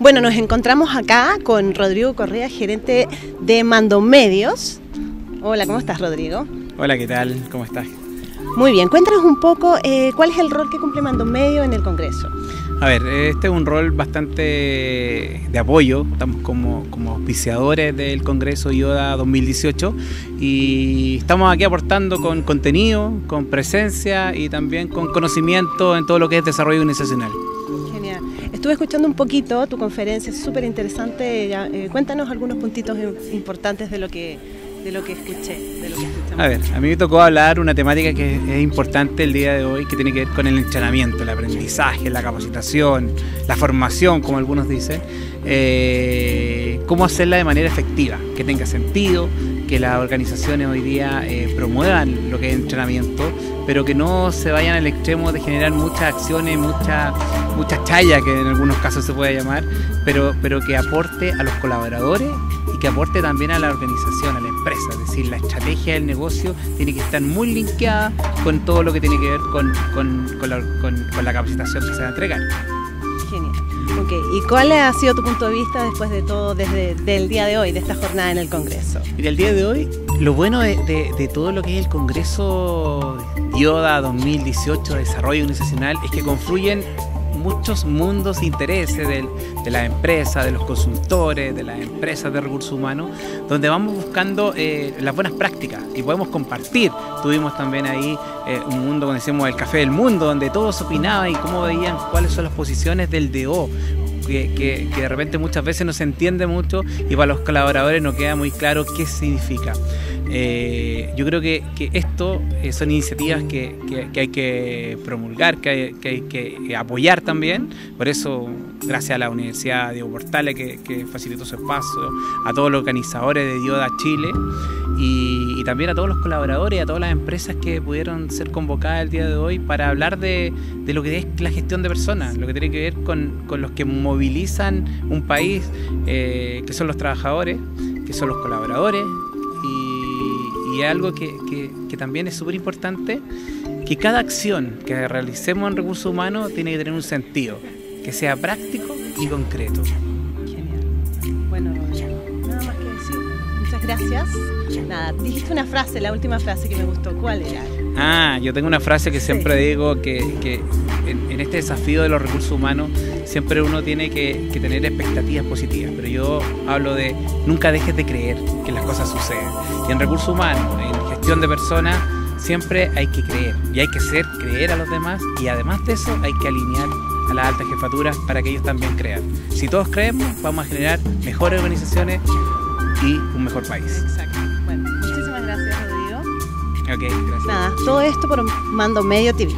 Bueno, nos encontramos acá con Rodrigo Correa, gerente de Mando Medios. Hola, ¿cómo estás, Rodrigo? Hola, ¿qué tal? ¿Cómo estás? Muy bien, cuéntanos un poco eh, cuál es el rol que cumple Mando Medio en el Congreso. A ver, este es un rol bastante de apoyo, estamos como, como auspiciadores del Congreso IODA 2018 y estamos aquí aportando con contenido, con presencia y también con conocimiento en todo lo que es desarrollo organizacional. Estuve escuchando un poquito tu conferencia, es súper interesante. Eh, cuéntanos algunos puntitos importantes de lo que de lo que escuché, A ver, a mí me tocó hablar una temática que es importante el día de hoy, que tiene que ver con el entrenamiento, el aprendizaje, la capacitación, la formación, como algunos dicen, eh, cómo hacerla de manera efectiva, que tenga sentido, que las organizaciones hoy día eh, promuevan lo que es entrenamiento, pero que no se vayan al extremo de generar muchas acciones, mucha, mucha chaya, que en algunos casos se puede llamar, pero, pero que aporte a los colaboradores y que aporte también a la organización, a la empresa. Es decir, la estrategia del negocio tiene que estar muy linkeada con todo lo que tiene que ver con, la, capacitación que se va a entregar. Genial. Okay. ¿Y cuál ha sido tu punto de vista después de todo, desde el día de hoy, de esta jornada en el Congreso? Mira, el día de hoy, lo bueno de, todo lo que es el Congreso IODA 2018 de Desarrollo Organizacional es que confluyen muchos mundos de intereses de, las empresas, de los consultores, de las empresas de recursos humanos, donde vamos buscando eh, las buenas prácticas y podemos compartir. Tuvimos también ahí eh, un mundo, como decimos, el Café del Mundo, donde todos opinaban y cómo veían cuáles son las posiciones del DO, que, que, de repente muchas veces no se entiende mucho y para los colaboradores no queda muy claro qué significa. Eh, yo creo que, esto eh, son iniciativas que, hay que promulgar, que hay, que apoyar también. Por eso, gracias a la Universidad Diego Portales que, facilitó su espacio, a todos los organizadores de Dioda Chile y, también a todos los colaboradores, a todas las empresas que pudieron ser convocadas el día de hoy para hablar de, lo que es la gestión de personas, lo que tiene que ver con, los que movilizan un país, eh, que son los trabajadores, que son los colaboradores y algo que, también es súper importante, que cada acción que realicemos en recursos humanos tiene que tener un sentido, que sea práctico y concreto. Genial. Bueno, nada más que decir. Muchas gracias. Nada, dijiste una frase, la última frase que me gustó. ¿Cuál era? Ah, yo tengo una frase que siempre digo que, en, este desafío de los recursos humanos siempre uno tiene que, que, tener expectativas positivas, pero yo hablo de nunca dejes de creer que las cosas suceden. Y en recursos humanos, en gestión de personas, siempre hay que creer y hay que hacer creer a los demás y además de eso hay que alinear a las altas jefaturas para que ellos también crean. Si todos creemos, vamos a generar mejores organizaciones y un mejor país. Exacto. Bueno, muchísimas gracias, Rodrigo. Ok, gracias. Nada, todo esto por Mando Medio TV.